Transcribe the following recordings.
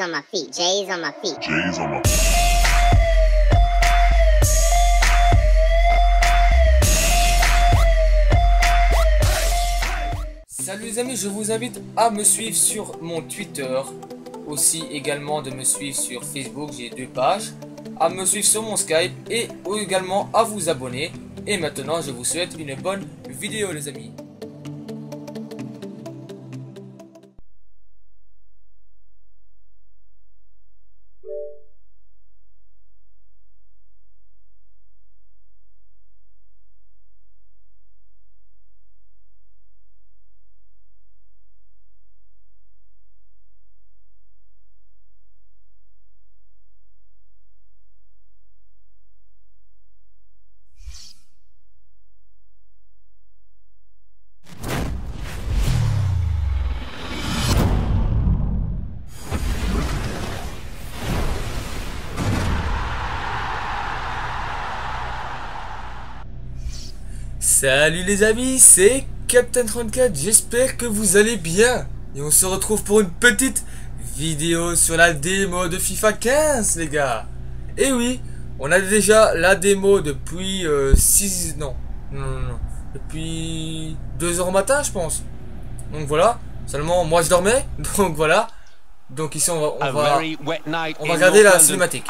J's on my feet, J's on my feet. J's on my Salut les amis, je vous invite à me suivre sur mon Twitter, aussi également de me suivre sur Facebook, j'ai deux pages, à me suivre sur mon Skype et également à vous abonner. Et maintenant, je vous souhaite une bonne vidéo les amis. Salut les amis, c'est Captain 34, j'espère que vous allez bien. Et on se retrouve pour une petite vidéo sur la démo de FIFA 15 les gars. Et oui, on a déjà la démo depuis 6... Euh, non, non, non, non, depuis 2 heures au matin je pense. Donc voilà, seulement moi je dormais, donc voilà. Donc ici on va, on va, on va regarder la cinématique.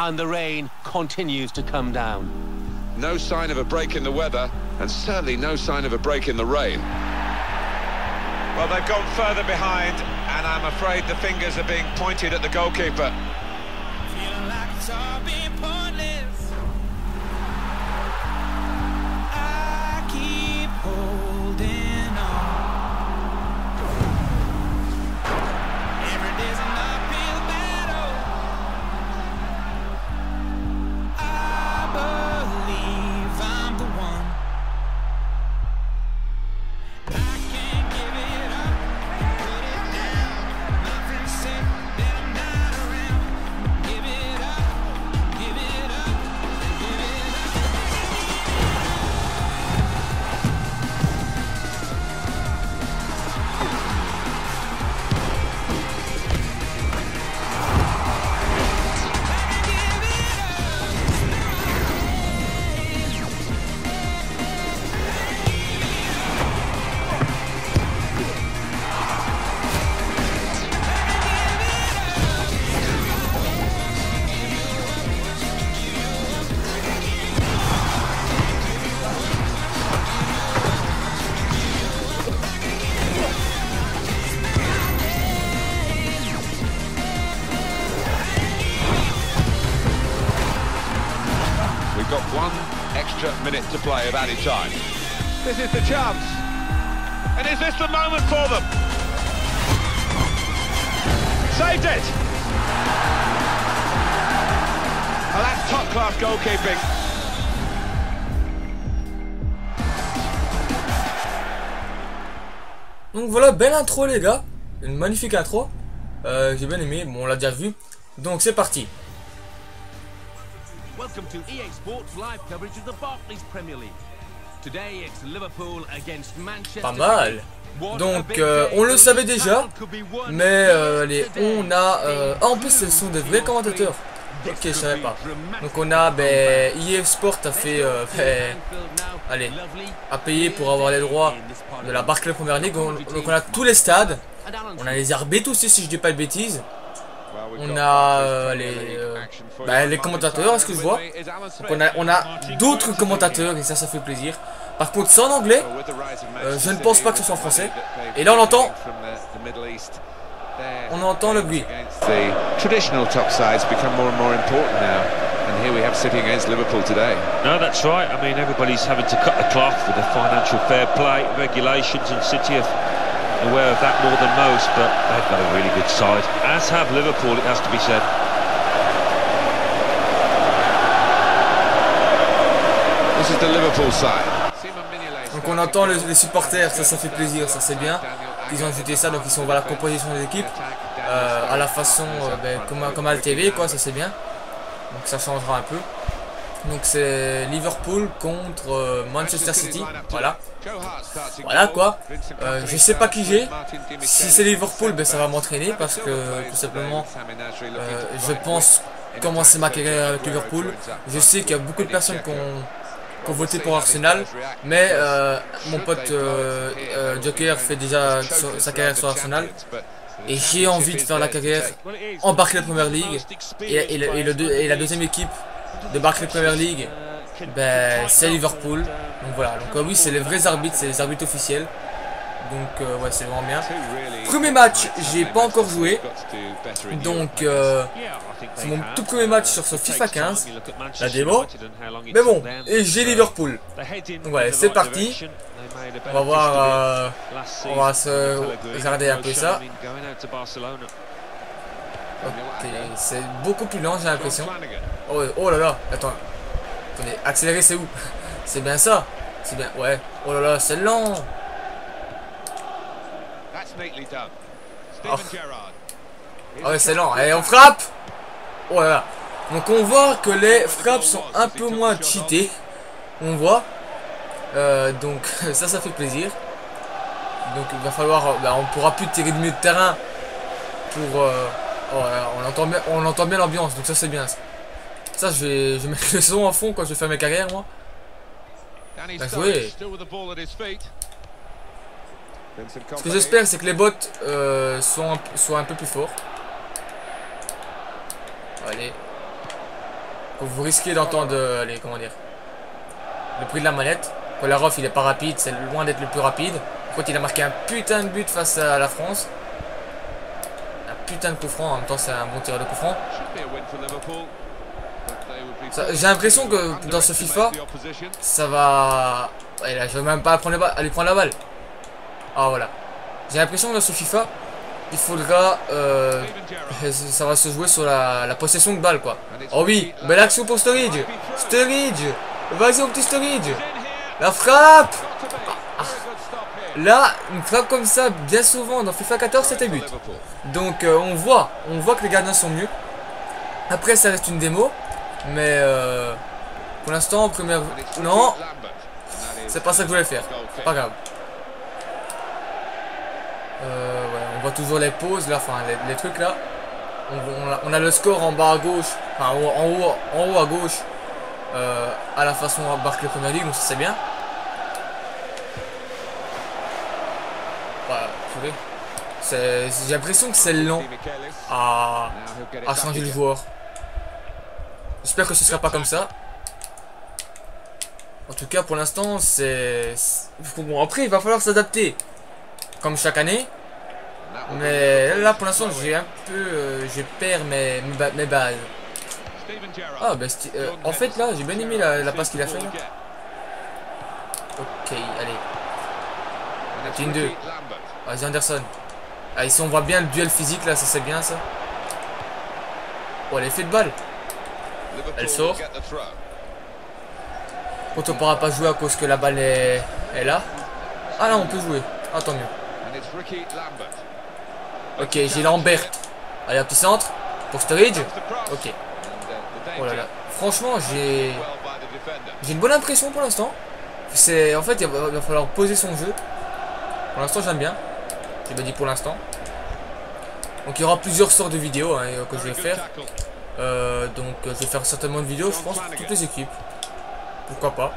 No sign of a break in the weather, and certainly no sign of a break in the rain. Well, they've gone further behind, and I'm afraid the fingers are being pointed at the goalkeeper. Play of added time. This is the chance. And is this the moment for them? Saved it! Oh, that's top-class goalkeeping. Donc voilà, belle intro les gars. Une magnifique intro. Euh, J'ai bien aimé, bon on l'a déjà vu. Donc c'est parti. Welcome to EA Sports live coverage of the Barclays Premier League. Today it's Liverpool against Manchester. Pas mal. Donc euh, on le savait déjà, mais euh, les, on a... Euh, ah, en plus ce sont des vrais commentateurs. Ok, je savais pas. Donc on a, ben, EA Sport a fait, euh, ben, allez, a payé pour avoir les droits de la Barclays Premier League. donc on a tous les stades. On a les arbitres aussi, si je dis pas de bêtises. On a euh, les, euh, bah, les commentateurs, est-ce que je vois Donc on a, on a d'autres commentateurs et ça, ça fait plaisir. Par contre, c'est en anglais. Euh, je ne pense pas que ce soit en français. Et là, on entend. On entend le bruit. traditional top sides become more and more important now. And here we have City against Liverpool today. No, that's right. I mean, everybody's having to cut the cloth with the financial fair play regulations, and City have aware of that more than most, but they've got a really good side, as have Liverpool, it has to be said. This is the Liverpool side. Donc on entend les, supporters, ça ça fait plaisir, ça c'est bien. Ils ont ajouté ça, donc ils sont voilà la composition des équipes euh, à la façon euh, ben, comme, comme à la TV, quoi, ça c'est bien. Donc ça changera un peu. Donc c'est Liverpool contre euh, Manchester City. Voilà. Voilà quoi. Euh, je sais pas qui j'ai. Si c'est Liverpool, ben, ça va m'entraîner parce que tout simplement, je pense commencer ma carrière avec Liverpool. Je sais qu'il y a beaucoup de personnes qui ont, voté pour Arsenal, mais mon pote Joker fait déjà sa carrière sur Arsenal. Et j'ai envie de faire la carrière en Barclays Premier League. Et, et la deuxième équipe de Barclays Premier League, ben, c'est Liverpool. Donc voilà, donc euh, oui, c'est les vrais arbitres, c'est les arbitres officiels. Donc euh, ouais, c'est vraiment bien. Premier match, j'ai pas encore joué. Donc euh, c'est mon tout premier match sur ce FIFA 15, la démo. Mais bon, et j'ai Liverpool. Voilà, c'est parti. On va voir, on va se regarder un peu ça. Ok, c'est beaucoup plus lent, j'ai l'impression. Oh, oh là là, attends. Attendez, accélérer, c'est où? C'est bien ça C'est bien, ouais. Oh là là, c'est lent oh. Ah ouais, c'est lent. Allez, on frappe Oh là là. Donc on voit que les frappes sont un peu moins cheatées? On voit. Euh, donc ça, ça fait plaisir. Donc il va falloir... Bah, on pourra plus tirer de milieu de terrain pour... Euh, Oh, on entend bien, on entend bien l'ambiance, donc ça c'est bien. Ça, je vais, je vais mettre le son en fond quand je vais faire mes carrières, moi. Bien joué. Ce que j'espère, c'est que les bots euh, soient, un peu plus forts. Allez. Vous risquez d'entendre, euh, allez, comment dire, le prix de la manette. Kolarov, il est pas rapide, c'est loin d'être le plus rapide. Quand il a marqué un putain de but face à la France putain de coup franc. En même temps, c'est un bon tireur de coup franc. J'ai l'impression que dans ce FIFA, ça va... Ouais, là, je vais même pas prendre aller prendre la balle. Ah, voilà. J'ai l'impression que dans ce FIFA, il faudra... Euh, ça va se jouer sur la, possession de balle, quoi. Oh oui, belle action pour Sturridge. Sturridge Vas-y, au petit Sturridge La frappe Là, une frappe comme ça, bien souvent, dans FIFA 14, c'était but. Donc, euh, on voit, on voit que les gardiens sont mieux. Après, ça reste une démo. Mais, euh, pour l'instant, première... Non C'est pas ça que je voulais faire. Pas grave. Euh, on voit toujours les pauses, là, enfin, les, trucs, là. On, a, le score en bas à gauche, enfin, en haut, à gauche. à la façon à Barclay Premier League, donc ça c'est bien. J'ai l'impression que c'est lent à, à changer le joueur. J'espère que ce sera pas comme ça. En tout cas, pour l'instant, c'est... Bon, après, il va falloir s'adapter. Comme chaque année. Mais là, pour l'instant, j'ai un peu... Euh, je perds mes, bases. Ah, bah, euh, en fait, là, j'ai bien aimé la, passe qu'il a fait. Ok, allez. Team 2. Vas-y, Anderson. Ah, ici on voit bien le duel physique là, ça c'est bien ça. Oh, fait de balle. Elle sort. Quand on pourra pas jouer à cause que la balle est, là. Ah là, on peut jouer. Ah, tant mieux. Ok, j'ai Lambert. Allez, un petit centre. Pour Sturridge. Ok. Oh là là. Franchement, j'ai... J'ai une bonne impression pour l'instant. C'est En fait, il va falloir poser son jeu. Pour l'instant, j'aime bien. Je l'ai dit pour l'instant. Donc il y aura plusieurs sortes de vidéos hein, que je vais faire. Euh, donc je vais faire certainement une vidéo, je pense, pour toutes les équipes. Pourquoi pas.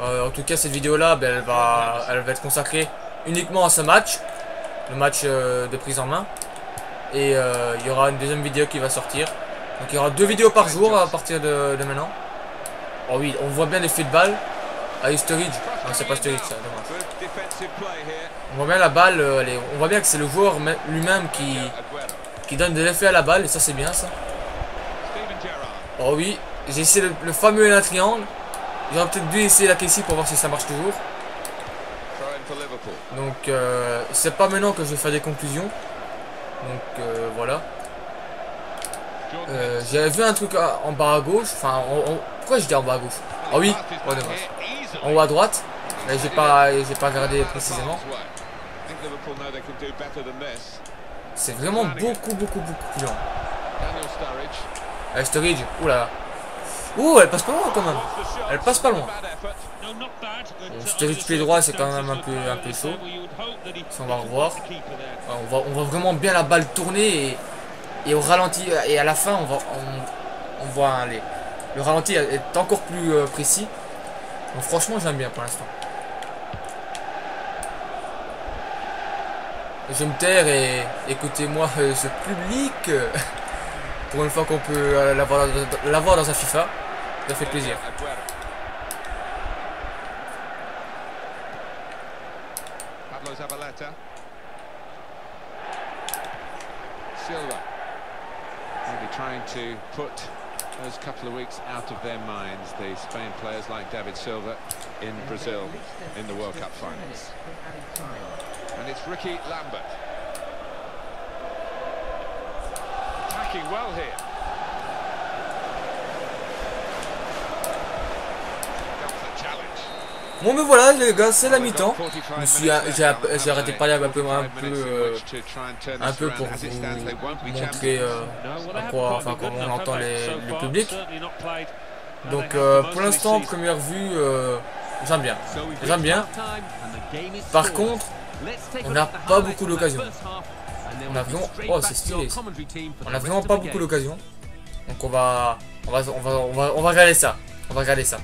Euh, en tout cas, cette vidéo-là, ben, elle, va, elle va être consacrée uniquement à ce match. Le match euh, de prise en main. Et il y aura une deuxième vidéo qui va sortir. Donc il y aura deux vidéos par jour à partir de, maintenant. Oh oui, on voit bien l'effet de balle. Ah, Sturridge. Non, c'est pas ça, On voit bien la balle, euh, on voit bien que c'est le joueur lui-même qui, qui donne de l'effet à la balle, et ça c'est bien ça. Oh oui, j'ai essayé le, fameux triangle. J'aurais peut-être dû essayer la Casey pour voir si ça marche toujours. Donc euh, c'est pas maintenant que je vais faire des conclusions. Donc euh, voilà. J'avais vu un truc en bas à gauche. Enfin, pourquoi j'étais en bas à gauche? Ah oui, en haut à droite. Mais j'ai pas, j'ai pas regardé précisément. C'est vraiment beaucoup, beaucoup, beaucoup plus lent. Sturridge. Oula. Ouh, elle passe pas loin quand même. Elle passe pas loin. Bon, Sturridge pied droit, c'est quand même un peu, un peu chaud. On va revoir. On voit, on voit vraiment bien la balle tourner et, au ralenti. Et à la fin, on, va, on, voit hein, les, le ralenti est encore plus euh, précis. Donc franchement, j'aime bien pour l'instant. Je me taire et écoutez-moi euh, ce public. Pour une fois qu'on peut euh, l'avoir dans un FIFA, fait plaisir. Pablo Zabaleta. Silva. Maybe trying to put those couple of weeks out of their minds, the Spain players like David Silva in Brazil in the World Cup finals. And it's Ricky Lambert. Bon mais voilà les gars, c'est la mi-temps. J'ai arrêté de parler un peu, un peu, euh, un peu pour vous montrer euh, à quoi, enfin comment on entend le public. Donc euh, pour l'instant, première vue, j'aime bien. J'aime bien. Par contre, on n'a pas beaucoup d'occasions. On a vraiment... Oh, c'est stylé. On a vraiment pas beaucoup d'occasions. Donc on va... On va, on va, on va, on va regarder ça. On va regarder ça.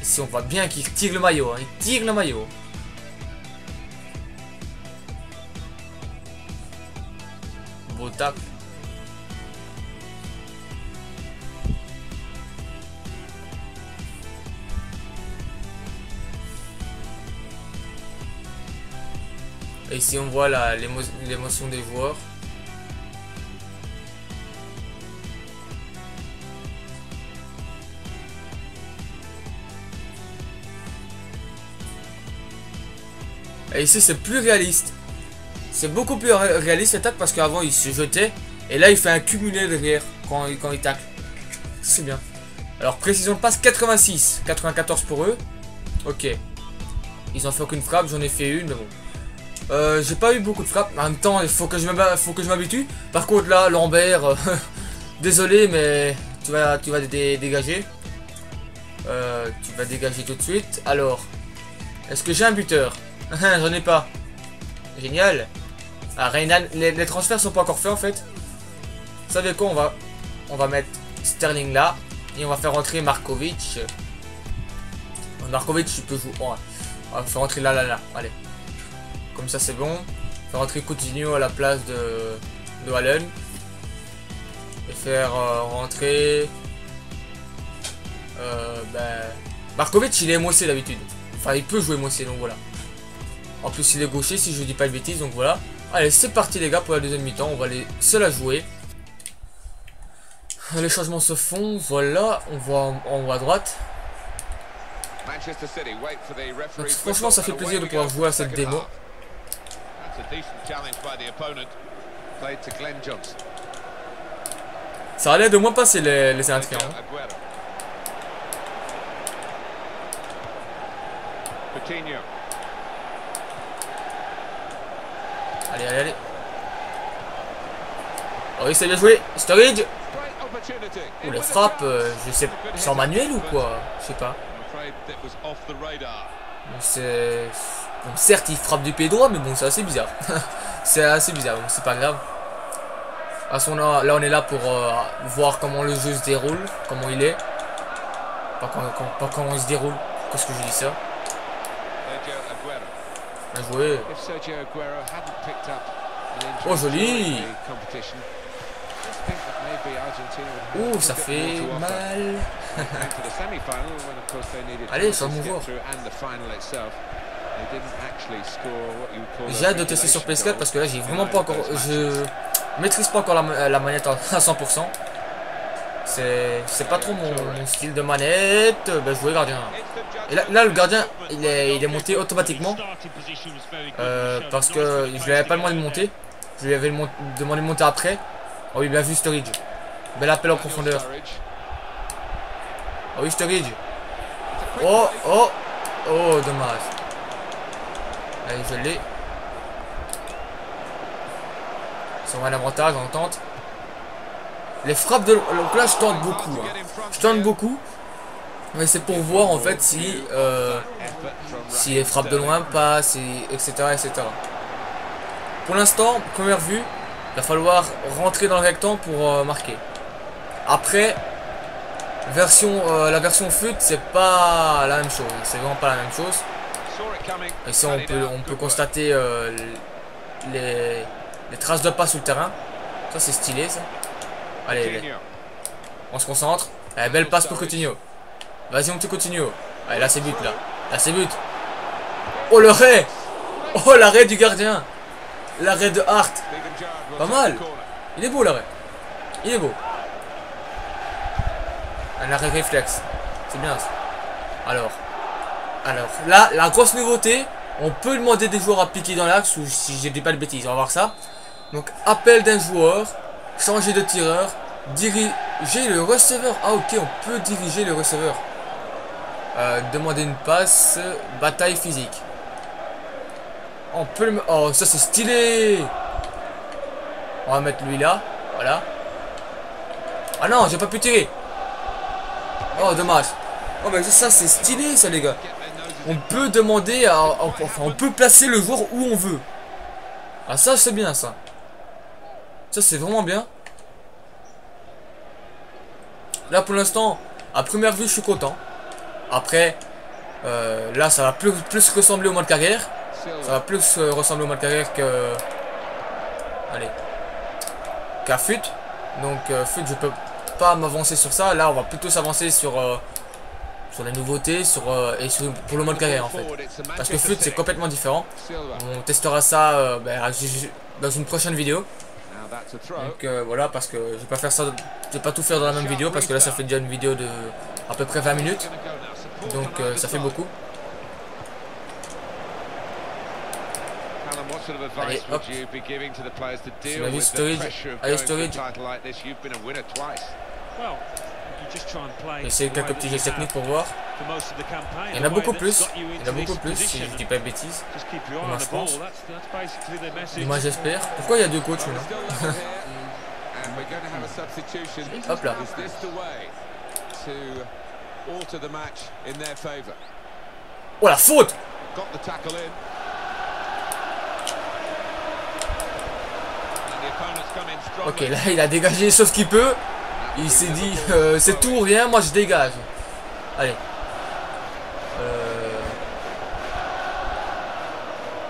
Ici, on voit bien qu'il tire le maillot. Hein. Il tire le maillot. Beau tacle. Et ici on voit l'émotion des joueurs. Et ici c'est plus réaliste. C'est beaucoup plus réaliste l'attaque parce qu'avant il se jetait. Et là il fait un cumulé derrière quand, quand il tacle. C'est bien. Alors précision de passe 86. 94 pour eux. Ok. Ils ont fait aucune frappe, j'en ai fait une, mais bon. Euh, j'ai pas eu beaucoup de frappes. En même temps, il faut que je m'habitue. Par contre, là, Lambert, euh, désolé, mais tu vas, tu vas dégager. Euh, tu vas dégager tout de suite. Alors, est-ce que j'ai un buteur? J'en ai pas. Génial. Ah, Reynal, les, transferts sont pas encore faits en fait. Vous savez quoi On va, on va mettre Sterling là et on va faire rentrer Markovic. Markovic, tu peux jouer. on va faire rentrer là, là, là. Allez. Comme ça, c'est bon. Faire rentrer Coutinho à la place de, de Allen. Et faire euh, rentrer... Euh, ben... Markovic, il est émoissé d'habitude. Enfin, il peut jouer émoissé, donc voilà. En plus, il est gaucher, si je dis pas de bêtises, donc voilà. Allez, c'est parti les gars pour la deuxième mi-temps. On va aller seul à jouer. Les changements se font, voilà, on voit en, haut à droite. franchement, ça fait plaisir de pouvoir jouer à cette démo. Ça allait de moins passer les, les Hein. Allez, allez, allez. Oh oui, c'est bien joué. Storage. Ou les frappes, euh, je sais, en manuel ou quoi? Je sais pas. Certes, il frappe du pied droit, mais bon, c'est assez bizarre. c'est assez bizarre, bon, c'est pas grave. À là, on est là pour euh, voir comment le jeu se déroule, comment il est. Pas, comment il se déroule. Qu'est-ce que je dis ça Bien joué. Oh, joli Ouh, ça fait mal. Allez, ça mon joueur. J'ai hâte de tester sur PS4 parce que là j'ai vraiment pas encore. Je maîtrise pas encore la, la manette à 100%. C'est pas trop mon, style de manette. Ben, je jouais gardien. Et là, le gardien il est, il est monté automatiquement. Euh, parce que je lui avais pas demandé de monter. Je lui avais demandé de monter après. Oh oui, bien vu Sturridge. Bel appel en profondeur. Oh oui, Sturridge. Oh, oh, oh, dommage. Allez, je l'ai. C'est un avantage, on tente. Les frappes de... Donc là, je tente beaucoup. Hein. Je tente beaucoup. Mais c'est pour voir en fait si... Euh, si les frappes de loin passent, etc. etc. Pour l'instant, première vue, il va falloir rentrer dans le rectangle pour euh, marquer. Après, version, euh, la version FUT, c'est pas la même chose. C'est vraiment pas la même chose. Ici, on peut, on peut constater euh, les, les, traces de pas sur le terrain. Ça, c'est stylé, ça. Allez, on se concentre. Allez, belle passe pour Coutinho. Vas-y, mon petit Coutinho. Allez, là, c'est but, là. Là, c'est but. Oh, l'arrêt Oh, l'arrêt du gardien L'arrêt de Hart. Pas mal. Il est beau l'arrêt. Il est beau. Un arrêt réflexe. C'est bien ça. Alors. Alors, là, la grosse nouveauté, on peut demander des joueurs à piquer dans l'axe, ou si je dis pas de bêtises, on va voir ça. Donc, appel d'un joueur, changer de tireur, diriger le receveur. Ah, ok, on peut diriger le receveur. Demander une passe, bataille physique. On peut le... Oh, ça c'est stylé On va mettre lui là. Voilà. Ah non, j'ai pas pu tirer. Oh, dommage. Oh, mais ça c'est stylé ça, les gars. On peut demander à... Enfin, on peut placer le joueur où on veut. Ah, ça c'est bien, ça. Ça c'est vraiment bien. Là, pour l'instant, à première vue, je suis content. Après, euh, là, ça va plus, ressembler au mode carrière. Ça va plus euh, ressembler au mode carrière que... Allez. Qu'à FUT. Donc euh, FUT, je peux pas m'avancer sur ça. Là, on va plutôt s'avancer sur... Sur les nouveautés sur, et sur, pour le mode carrière en fait. Parce que FUT c'est complètement différent. On testera ça ben, dans une prochaine vidéo. Donc voilà parce que je vais pas faire ça, je vais pas tout faire dans la même vidéo parce que là ça fait déjà une vidéo de à peu près 20 minutes. Donc ça fait beaucoup. Allez, would you be giving to the players to deal with the pressure of going for a title like this? You've been a winner twice. Well, you just try and play Essayer quelques petits gestes techniques pour voir. Il y en a beaucoup plus. Il y en a beaucoup plus si je dis pas de bêtises. Moi je pense. Moi j'espère. Pourquoi il y a deux coachs là? Hop là. Oh la faute Ok, là il a dégagé sauf qu'il peut. Il s'est dit, euh, c'est tout ou rien, moi je dégage. Allez. Euh...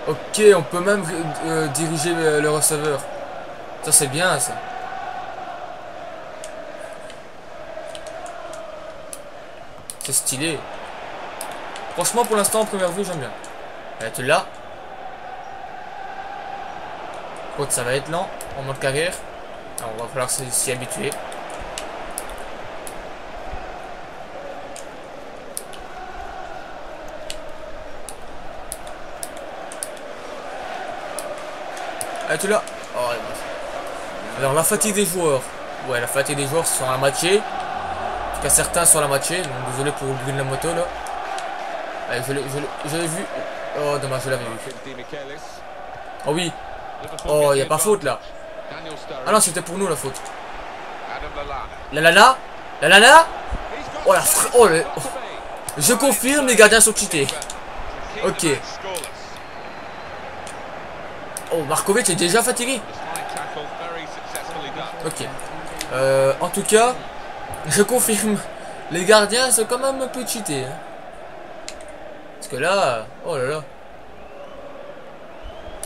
Ok, on peut même euh, diriger le, receveur. Ça c'est bien ça. Stylé. Franchement pour l'instant en première vue j'aime bien. Allez, tu l'as. ça va être lent en mode carrière. On va falloir s'y habituer. Ah, tu l'as oh, Alors, la fatigue des joueurs. Ouais, la fatigue des joueurs sont à moitié. Tout certains à la moitié. Donc, désolé pour le bruit de la moto, là. Allez, je l'ai vu. Oh, dommage, je l'avais vu. Oh oui. Oh, il a pas faute, là. Ah non, c'était pour nous la faute. La lana La lana Oh la oh, le... oh, Je confirme, les gardiens sont cheatés. Ok. Oh, Markovic est déjà fatigué. Ok. Euh, en tout cas, je confirme. Les gardiens sont quand même un peu cheatés. Hein. Parce que là... Oh là là.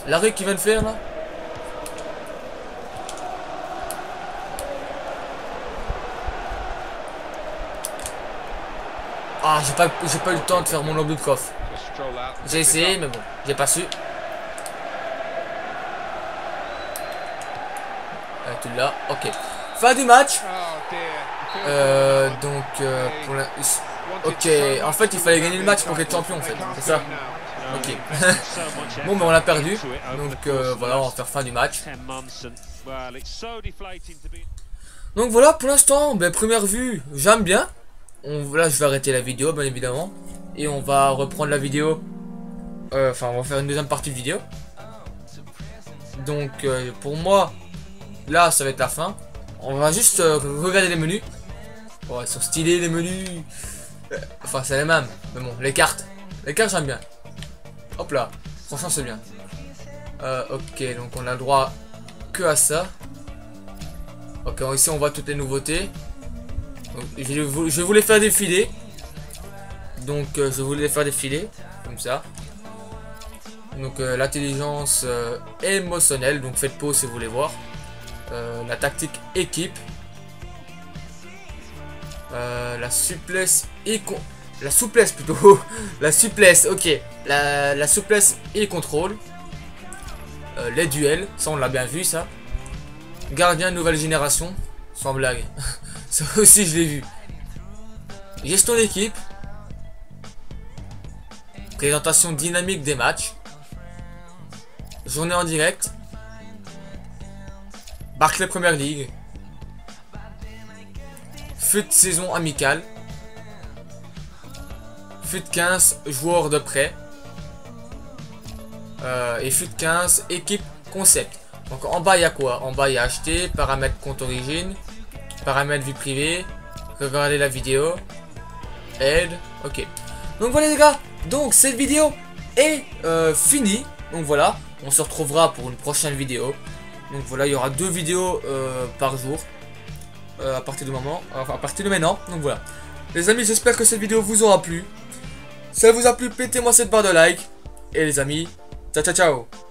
L'arrêt qu'il vient de faire là Ah, j'ai pas, pas eu le temps de faire mon lobby de coffre. J'ai essayé, mais bon, j'ai pas su. Euh, tu l'as, ok. Fin du match. Euh, donc, euh. Ok, en fait, il fallait gagner le match pour être champion, en fait. C'est ça Ok. bon, mais on l'a perdu. Donc, euh, voilà, on va faire fin du match. Donc voilà, pour l'instant, ben, première vue, j'aime bien là, je vais arrêter la vidéo, bien évidemment. Et on va reprendre la vidéo. Euh, enfin, on va faire une deuxième partie de vidéo. Donc, pour moi, là, ça va être la fin. On va juste regarder les menus. Oh, ils sont stylés les menus. Enfin, c'est les mêmes. Mais bon, les cartes. Les cartes, j'aime bien. Hop là. Franchement, c'est bien. Euh, ok, donc on a le droit que à ça. Ok, ici on voit toutes les nouveautés. Je, les faire défiler. Donc euh, je les faire défiler. Comme ça. Donc euh, l'intelligence émotionnelle. Donc faites pause si vous voulez voir. La tactique équipe. Euh, la souplesse et con- la souplesse plutôt. La souplesse ok. La, la souplesse et contrôle. Euh, les duels ça on l'a bien vu ça. Gardien nouvelle génération. Sans blague. Ça aussi je l'ai vu. Gestion d'équipe. Présentation dynamique des matchs. Journée en direct. Barclay Première Ligue Fut saison amicale. Fut 15 joueurs de prêt. Euh, et Fut 15 équipe concept. Donc en bas il y a quoi? En bas il y a acheter, paramètres compte origine, paramètres vie privée, regarder la vidéo, aide, ok. Donc voilà les gars, donc cette vidéo est euh, finie. Donc voilà, on se retrouvera pour une prochaine vidéo. Donc voilà, il y aura deux vidéos euh, par jour euh, à partir du moment, enfin à partir de maintenant. Donc voilà. Les amis, j'espère que cette vidéo vous aura plu. Si elle vous a plu, pétez-moi cette barre de like. Et les amis, ciao ciao ciao